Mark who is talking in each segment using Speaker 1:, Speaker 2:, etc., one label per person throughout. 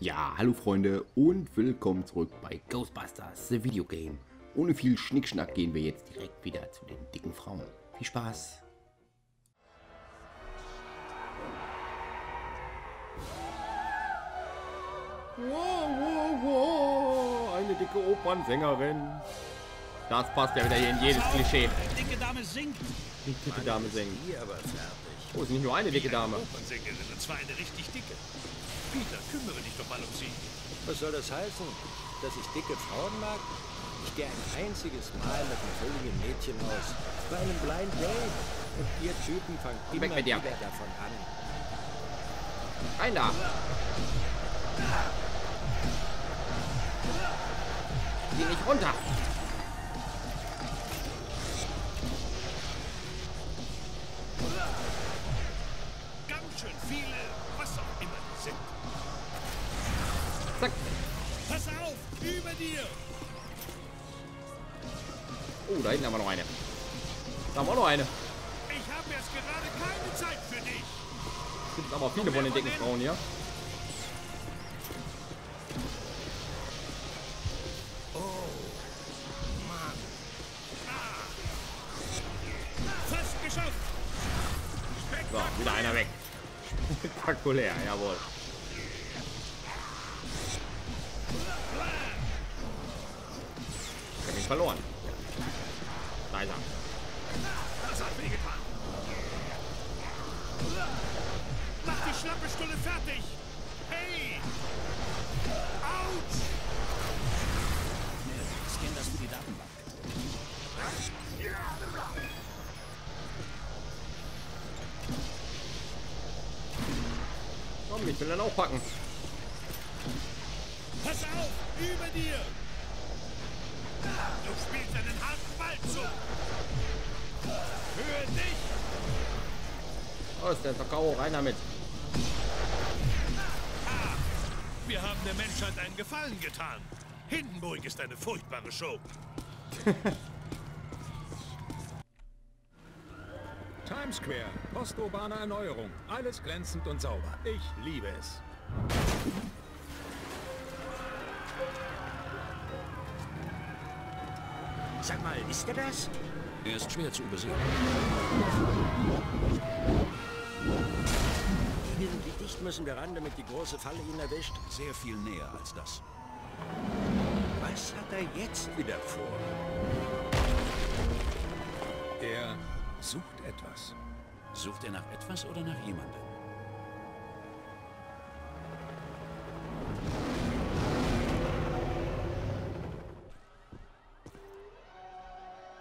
Speaker 1: Ja, hallo Freunde und willkommen zurück bei Ghostbusters, The Video Game. Ohne viel Schnickschnack gehen wir jetzt direkt wieder zu den dicken Frauen. Viel Spaß! Wow, wow, wow, eine dicke Opernsängerin. Das passt ja wieder hier in jedes Klischee.
Speaker 2: Die dicke Dame singt.
Speaker 1: Die dicke Dame singt. Oh, ist nicht nur eine dicke Dame.
Speaker 2: Und zwar eine richtig dicke. Peter, kümmere dich doch mal um sie.
Speaker 3: Was soll das heißen? Dass ich dicke Frauen mag? Ich gehe ein einziges Mal mit einem völligen Mädchen aus. Bei einem Blind Date. Und ihr Typen fangt immer
Speaker 1: mit dir.
Speaker 3: wieder davon an.
Speaker 1: Rein da. Geh nicht runter. Zack.
Speaker 2: Pass auf, über dir.
Speaker 1: Oh, da hinten haben wir noch eine. Da haben wir noch eine.
Speaker 2: Ich habe jetzt gerade keine Zeit für dich.
Speaker 1: Es gibt aber viele von den dicken Frauen hier.
Speaker 2: Fast geschafft.
Speaker 1: So, wieder einer weg. Spektakulär, jawohl. Verloren. Da ist er.
Speaker 2: Das hat wehgetan. Mach die Schlappestulle fertig. Hey. Autsch. Scan das für die Datenbank.
Speaker 1: Komm, ich will dann auch packen.
Speaker 2: Pass auf, über dir. Spielst einen harten Ball zu. Für dich.
Speaker 1: Oh, ist der Kakao rein damit.
Speaker 2: Wir haben der Menschheit einen Gefallen getan. Hindenburg ist eine furchtbare Show.
Speaker 4: Times Square, posturbane Erneuerung. Alles glänzend und sauber. Ich liebe es.
Speaker 3: Sag mal, ist er das?
Speaker 2: Er ist schwer zu übersehen.
Speaker 3: Wie dicht müssen wir ran, damit die große Falle ihn erwischt?
Speaker 2: Sehr viel näher als das.
Speaker 3: Was hat er jetzt wieder vor?
Speaker 4: Er sucht etwas.
Speaker 2: Sucht er nach etwas oder nach jemandem?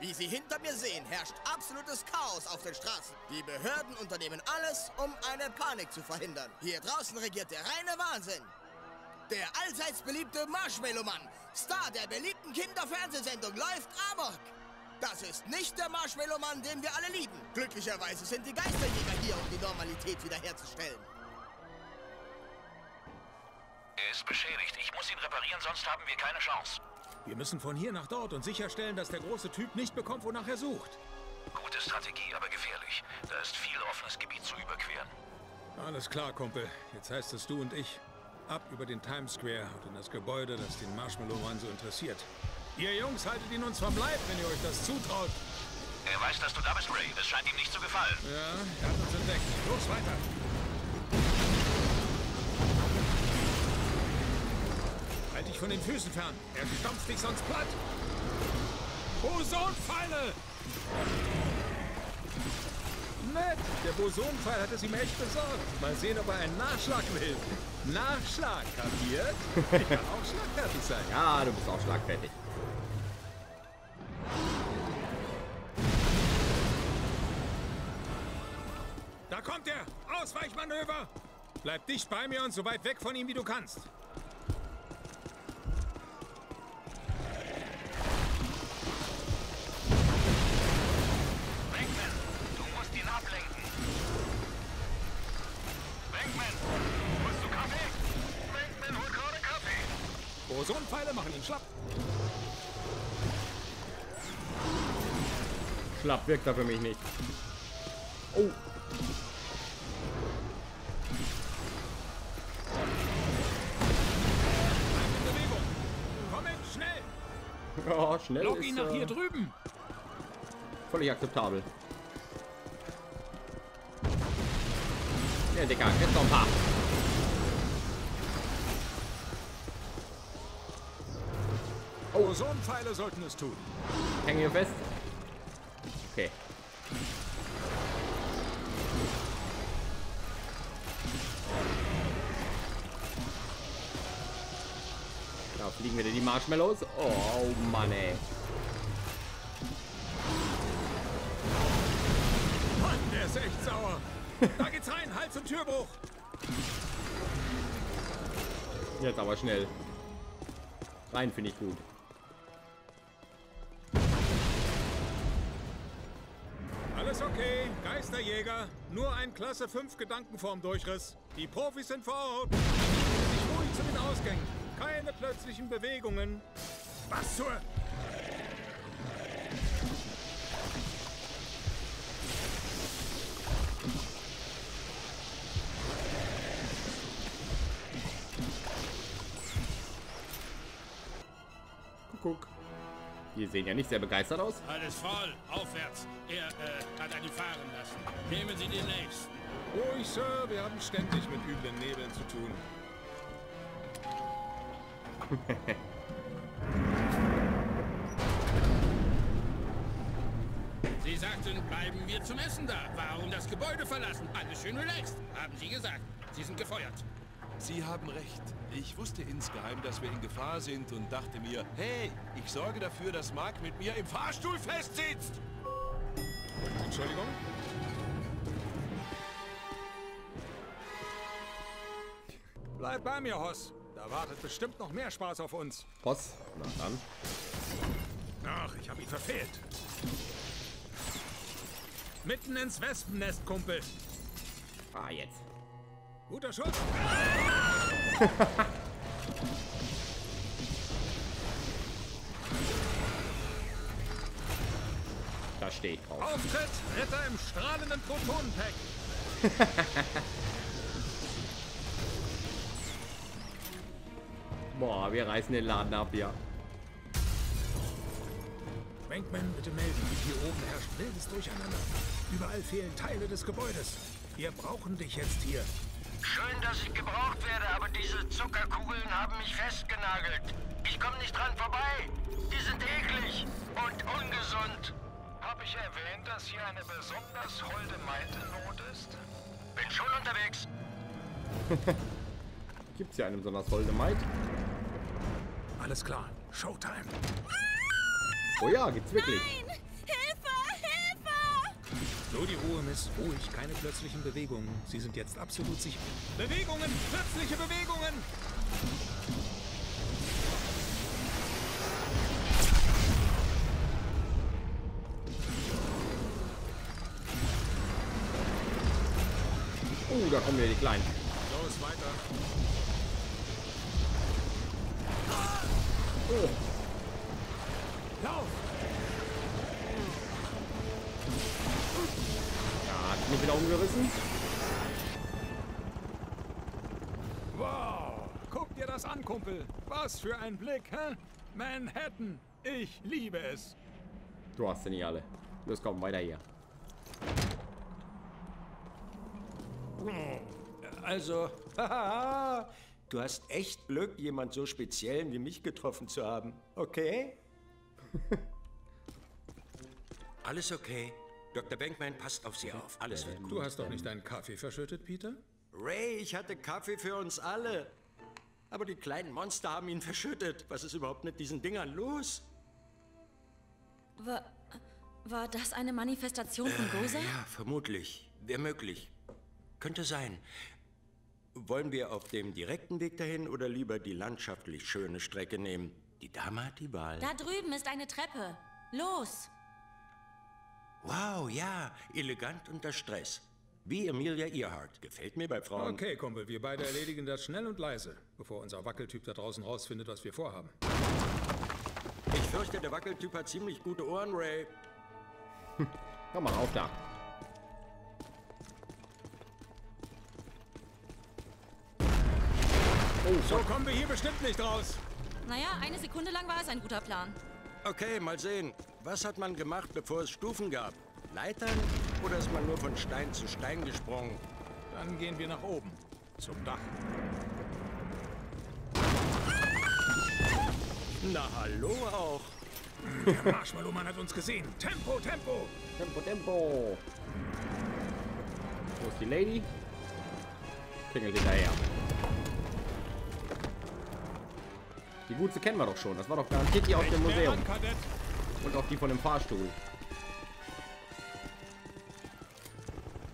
Speaker 5: Wie Sie hinter mir sehen, herrscht absolutes Chaos auf den Straßen. Die Behörden unternehmen alles, um eine Panik zu verhindern. Hier draußen regiert der reine Wahnsinn. Der allseits beliebte Marshmallow-Mann, Star der beliebten Kinderfernsehsendung, läuft amok. Das ist nicht der Marshmallow-Mann, den wir alle lieben. Glücklicherweise sind die Geisterjäger hier, um die Normalität wiederherzustellen.
Speaker 6: Er ist beschädigt. Ich muss ihn reparieren, sonst haben wir keine Chance.
Speaker 4: Wir müssen von hier nach dort und sicherstellen, dass der große Typ nicht bekommt, wonach er sucht.
Speaker 6: Gute Strategie, aber gefährlich. Da ist viel offenes Gebiet zu überqueren.
Speaker 4: Alles klar, Kumpel. Jetzt heißt es du und ich. Ab über den Times Square und in das Gebäude, das den Marshmallow Mann so interessiert. Ihr Jungs, haltet ihn uns vom Leib, wenn ihr euch das zutraut.
Speaker 6: Er weiß, dass du da bist, Ray. Das scheint ihm nicht zu gefallen.
Speaker 4: Ja, er hat uns entdeckt. Los, weiter. Von den Füßen fern. Er stampft dich sonst platt. Bosonpfeile! Nett. Der Bosonpfeil hat es ihm echt besorgt. Mal sehen, ob er einen Nachschlag will. Nachschlag, kapiert? Ich kann auch schlagfertig sein.
Speaker 1: Ja, du bist auch schlagfertig.
Speaker 4: Da kommt er! Ausweichmanöver! Bleib dicht bei mir und so weit weg von ihm, wie du kannst. Ozonpfeile machen ihn schlapp.
Speaker 1: Schlapp wirkt er für mich nicht. Oh. Schnell. Oh, schnell
Speaker 4: oh,
Speaker 1: Lock
Speaker 4: ihn ist,
Speaker 1: nach
Speaker 4: hier drüben.
Speaker 1: Völlig akzeptabel. Ja, Dicker, jetzt noch ein paar.
Speaker 4: Ozonpfeile sollten es tun.
Speaker 1: Hängen hier fest. Okay. Da fliegen wieder die Marshmallows. Oh, Mann, ey.
Speaker 4: Mann, der ist echt sauer. Da geht's rein, Hals- und Türbruch.
Speaker 1: Jetzt aber schnell. Rein finde ich gut.
Speaker 4: Alles okay, Geisterjäger. Nur ein Klasse 5 Gedankenform-Durchriss. Die Profis sind vor Ort. Sich ruhig zu den Ausgängen. Keine plötzlichen Bewegungen. Was zur...
Speaker 1: Guck. Die sehen ja nicht sehr begeistert aus.
Speaker 2: Alles voll. Aufwärts. Er äh, hat einen fahren lassen. Nehmen Sie den nächsten.
Speaker 4: Ruhig, Sir. Wir haben ständig mit üblen Nebeln zu tun.
Speaker 2: Sie sagten, bleiben wir zum Essen da. Warum das Gebäude verlassen? Alles schön relaxed. Haben Sie gesagt. Sie sind gefeuert.
Speaker 7: Sie haben recht. Ich wusste insgeheim, dass wir in Gefahr sind und dachte mir, hey, ich sorge dafür, dass Mark mit mir im Fahrstuhl festsitzt.
Speaker 4: Entschuldigung? Bleib bei mir, Hoss. Da wartet bestimmt noch mehr Spaß auf uns.
Speaker 1: Boss. Na dann.
Speaker 4: Ach, ich habe ihn verfehlt. Mitten ins Wespennest, Kumpel.
Speaker 1: Ah, jetzt.
Speaker 4: Guter Schuss.
Speaker 1: Da steht drauf.
Speaker 4: Auftritt, Ritter im strahlenden Protonenpack.
Speaker 1: Boah, wir reißen den Laden ab, ja.
Speaker 4: Bankman, bitte melden. Hier oben herrscht wildes Durcheinander. Überall fehlen Teile des Gebäudes. Wir brauchen dich jetzt hier.
Speaker 6: Schön, dass ich gebraucht werde, aber diese Zuckerkugeln haben mich festgenagelt. Ich komme nicht dran vorbei. Die sind eklig und ungesund. Habe ich erwähnt, dass hier eine besonders holde Maid in Not ist? Bin schon unterwegs.
Speaker 1: Gibt's hier eine besonders holde Maid?
Speaker 4: Alles klar. Showtime.
Speaker 1: Oh ja, gibt's wirklich.
Speaker 8: Nein!
Speaker 4: So die Ruhe, Miss. Ruhig, keine plötzlichen Bewegungen. Sie sind jetzt absolut sicher. Bewegungen! Plötzliche Bewegungen!
Speaker 1: Oh, da kommen wieder die Kleinen.
Speaker 4: Los, weiter. Lauf!
Speaker 1: Wieder umgerissen.
Speaker 4: Wow! Guck dir das an, Kumpel. Was für ein Blick, hä? Manhattan. Ich liebe es.
Speaker 1: Du hast sie nicht alle. Los, komm, weiter hier.
Speaker 3: Also, haha, du hast echt Glück, jemand so speziellen wie mich getroffen zu haben. Okay?
Speaker 9: Alles okay. Dr. Bankman passt auf Sie auf. Alles wird gut.
Speaker 4: Du hast doch nicht deinen Kaffee verschüttet, Peter?
Speaker 3: Ray, ich hatte Kaffee für uns alle. Aber die kleinen Monster haben ihn verschüttet. Was ist überhaupt mit diesen Dingern los?
Speaker 8: War, war das eine Manifestation von Goza?
Speaker 9: Ja, vermutlich. Wäre möglich. Könnte sein.
Speaker 3: Wollen wir auf dem direkten Weg dahin oder lieber die landschaftlich schöne Strecke nehmen? Die Dame hat die Wahl.
Speaker 8: Da drüben ist eine Treppe. Los!
Speaker 3: Wow, ja, elegant unter Stress. Wie Emilia Earhart. Gefällt mir bei Frauen.
Speaker 4: Okay, Kumpel, wir beide erledigen das schnell und leise, bevor unser Wackeltyp da draußen rausfindet, was wir vorhaben.
Speaker 3: Ich fürchte, der Wackeltyp hat ziemlich gute Ohren, Ray.
Speaker 1: Komm mal auf da.
Speaker 4: So kommen wir hier bestimmt nicht raus.
Speaker 8: Naja, eine Sekunde lang war es ein guter Plan.
Speaker 3: Okay, mal sehen. Was hat man gemacht, bevor es Stufen gab? Leitern? Oder ist man nur von Stein zu Stein gesprungen?
Speaker 4: Dann gehen wir nach oben. Zum Dach.
Speaker 3: Na hallo auch.
Speaker 4: Der Marshmallow-Mann hat uns gesehen. Tempo, Tempo!
Speaker 1: Tempo, Tempo. Wo ist die Lady? Klingelt hinterher. Die Gutze kennen wir doch schon. Das war doch garantiert die aus dem Museum.
Speaker 4: an.
Speaker 1: Und auch die von dem Fahrstuhl.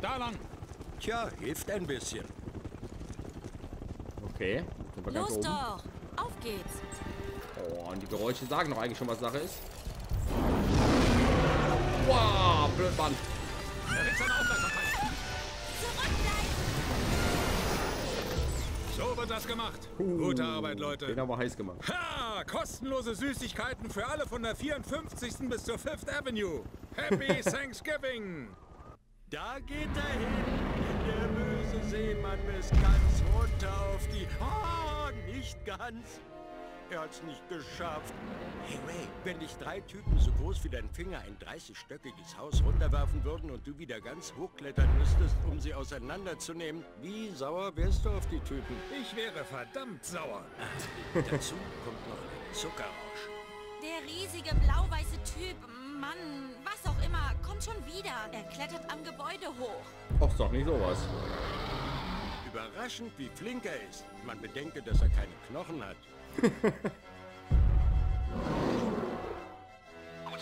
Speaker 4: Da lang.
Speaker 3: Tja, hilft ein bisschen.
Speaker 1: Okay. Sind wir ganz
Speaker 8: Los
Speaker 1: oben.
Speaker 8: doch! Auf geht's!
Speaker 1: Oh, und die Geräusche sagen doch eigentlich schon, was Sache ist. Wow, blöd, Mann.
Speaker 4: Er regt seine Aufmerksamkeit. Wird das gemacht. Gute Arbeit, Leute.
Speaker 1: Den haben wir heiß gemacht.
Speaker 4: Ha! Kostenlose Süßigkeiten für alle von der 54. bis zur 5th Avenue. Happy Thanksgiving!
Speaker 3: Da geht er hin. Der böse Seemann ist ganz runter auf die... Ah, nicht ganz. Er hat's nicht geschafft. Hey Ray, wenn dich drei Typen so groß wie dein Finger ein 30-stöckiges Haus runterwerfen würden und du wieder ganz hochklettern müsstest, um sie auseinanderzunehmen, wie sauer wärst du auf die Typen?
Speaker 4: Ich wäre verdammt sauer.
Speaker 3: Dazu kommt noch ein Zuckerrausch.
Speaker 8: Der riesige blau-weiße Typ, Mann, was auch immer, kommt schon wieder. Er klettert am Gebäude hoch.
Speaker 1: Och, ist doch nicht sowas.
Speaker 3: Überraschend, wie flink er ist. Man bedenke, dass er keine Knochen hat.
Speaker 6: Gute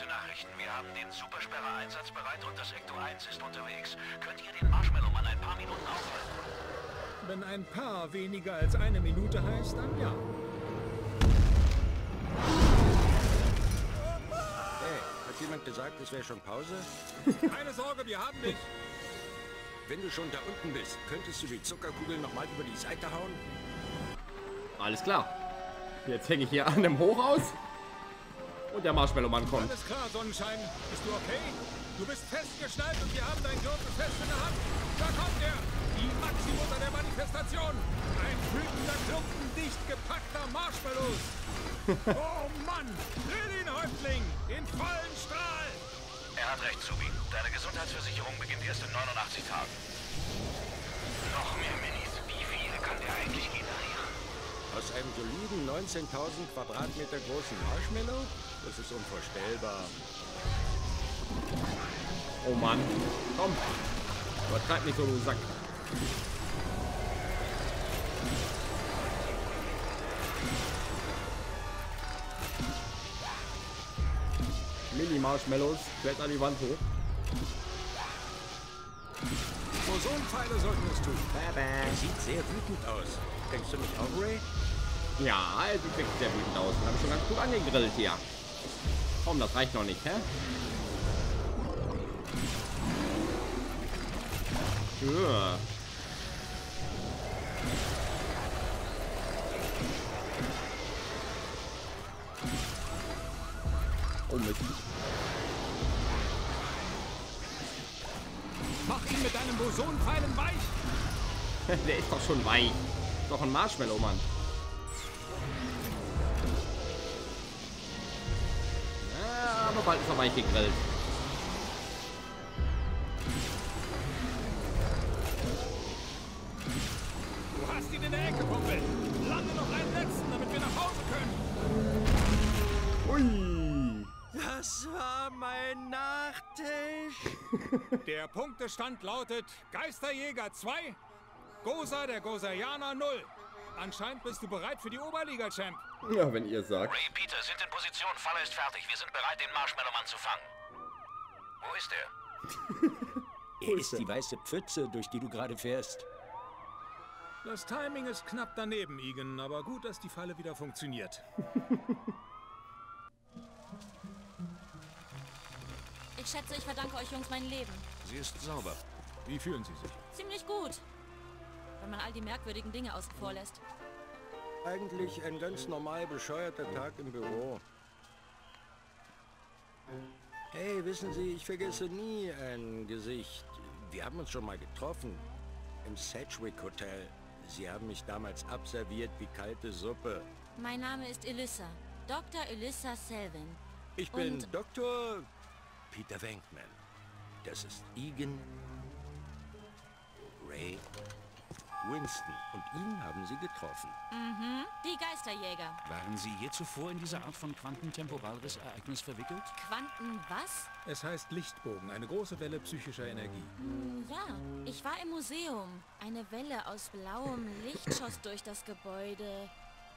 Speaker 6: Nachrichten. Wir haben den Supersperrer einsatzbereit und das Ecto 1 ist unterwegs. Könnt ihr den Marshmallow-Mann ein paar Minuten aufhalten?
Speaker 4: Wenn ein paar weniger als eine Minute heißt, dann ja.
Speaker 3: Hey, hat jemand gesagt, es wäre schon Pause?
Speaker 4: Keine Sorge, wir haben dich.
Speaker 3: Wenn du schon da unten bist, könntest du die Zuckerkugel nochmal über die Seite hauen?
Speaker 1: Alles klar. Jetzt hänge ich hier an dem Hochhaus. Und der Marshmallow-Mann kommt.
Speaker 4: Alles klar, Sonnenschein. Bist du okay? Du bist festgeschnallt und wir haben dein Gürtel fest in der Hand. Da kommt er. Die Maxi-Mutter der Manifestation. Ein wütender Klumpen dicht gepackter Marshmallows. Oh Mann! Drill ihn, Häuptling! In vollen Strahl!
Speaker 6: Er hat recht, Subi. Deine Gesundheitsversicherung beginnt erst in 89 Tagen. Noch mehr Minis. Wie viele kann der eigentlich generieren?
Speaker 3: Aus einem soliden 19.000 Quadratmeter großen Marshmallow? Das ist unvorstellbar.
Speaker 1: Oh Mann. Komm. Übertreib nicht so, du Sack. Mini-Marshmallows. Fällt an die Wand hoch.
Speaker 3: Ozonpfeile sollten es tun. Er sieht sehr wütend aus. Denkst du nicht auch, Ray?
Speaker 1: Ja, sieht wirklich sehr wütend aus. Habe ich schon ganz gut angegrillt hier. Komm, das reicht noch nicht, hä? Ja. Oh Mist.
Speaker 4: Mach ihn mit deinen Bosonpfeilen weich!
Speaker 1: Der ist doch schon weich. Ist doch ein Marshmallow, Mann. Bald ist er weich gegrillt.
Speaker 4: Du hast ihn in der Ecke, Kumpel! Lande noch einen letzten, damit wir nach Hause können!
Speaker 1: Ui.
Speaker 3: Das war mein Nachtisch.
Speaker 4: Der Punktestand lautet Geisterjäger 2, Gosa der Gosaianer 0. Anscheinend bist du bereit für die Oberliga-Champ.
Speaker 1: Ja, wenn ihr sagt.
Speaker 6: Ray, Peter, sind in Position. Falle ist fertig. Wir sind bereit, den Marshmallow-Mann zu fangen. Wo ist er?
Speaker 3: Er ist die weiße Pfütze, durch die du gerade fährst.
Speaker 4: Das Timing ist knapp daneben, Egan, aber gut, dass die Falle wieder funktioniert.
Speaker 8: Ich schätze, ich verdanke euch Jungs mein Leben.
Speaker 7: Sie ist sauber.
Speaker 4: Wie fühlen Sie sich?
Speaker 8: Ziemlich gut. Wenn man all die merkwürdigen Dinge außen vor lässt.
Speaker 3: Eigentlich ein ganz normal bescheuerter Tag im Büro. Hey, wissen Sie, ich vergesse nie ein Gesicht. Wir haben uns schon mal getroffen. Im Sedgwick Hotel. Sie haben mich damals abserviert wie kalte Suppe.
Speaker 8: Mein Name ist Elissa. Dr. Elissa Selvin.
Speaker 3: Ich bin
Speaker 8: Und-
Speaker 3: Dr. Peter Venkman. Das ist Egan Ray Winston. Und ihn haben Sie getroffen.
Speaker 8: Die Geisterjäger.
Speaker 10: Waren Sie je zuvor in diese Art von Quantentemporalriss-Ereignis verwickelt?
Speaker 8: Quanten was?
Speaker 4: Es heißt Lichtbogen, eine große Welle psychischer Energie.
Speaker 8: Hm, Ja, ich war im Museum. Eine Welle aus blauem Licht schoss durch das Gebäude.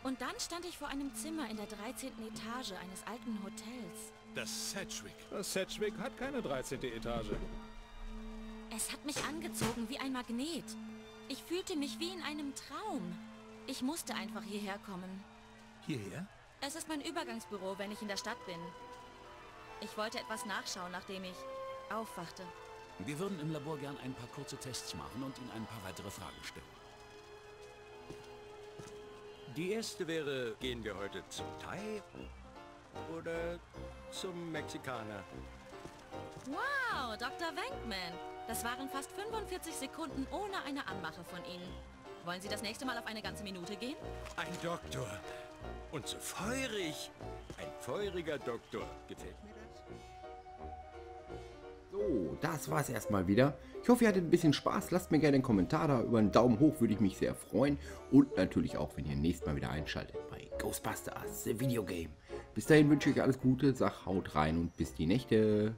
Speaker 8: Und dann stand ich vor einem Zimmer in der 13. Etage eines alten Hotels.
Speaker 2: Das Sedgwick.
Speaker 4: Das Sedgwick hat keine 13. Etage.
Speaker 8: Es hat mich angezogen wie ein Magnet. Ich fühlte mich wie in einem Traum. Ich musste einfach hierher kommen.
Speaker 4: Hierher?
Speaker 8: Es ist mein Übergangsbüro, wenn ich in der Stadt bin. Ich wollte etwas nachschauen, nachdem ich aufwachte.
Speaker 10: Wir würden im Labor gern ein paar kurze Tests machen und Ihnen ein paar weitere Fragen stellen.
Speaker 3: Die erste wäre, gehen wir heute zum Thai oder zum Mexikaner?
Speaker 8: Wow, Dr. Wenkman. Das waren fast 45 Sekunden ohne eine Anmache von Ihnen. Wollen Sie das nächste Mal auf eine ganze Minute gehen?
Speaker 3: Ein Doktor. Und so feurig. Ein feuriger Doktor. Gefällt mir das?
Speaker 1: So, das war's erstmal wieder. Ich hoffe, ihr hattet ein bisschen Spaß. Lasst mir gerne einen Kommentar da. Über einen Daumen hoch würde ich mich sehr freuen. Und natürlich auch, wenn ihr nächstes Mal wieder einschaltet bei Ghostbusters, The Video Game. Bis dahin wünsche ich euch alles Gute, sag haut rein und bis die Nächte.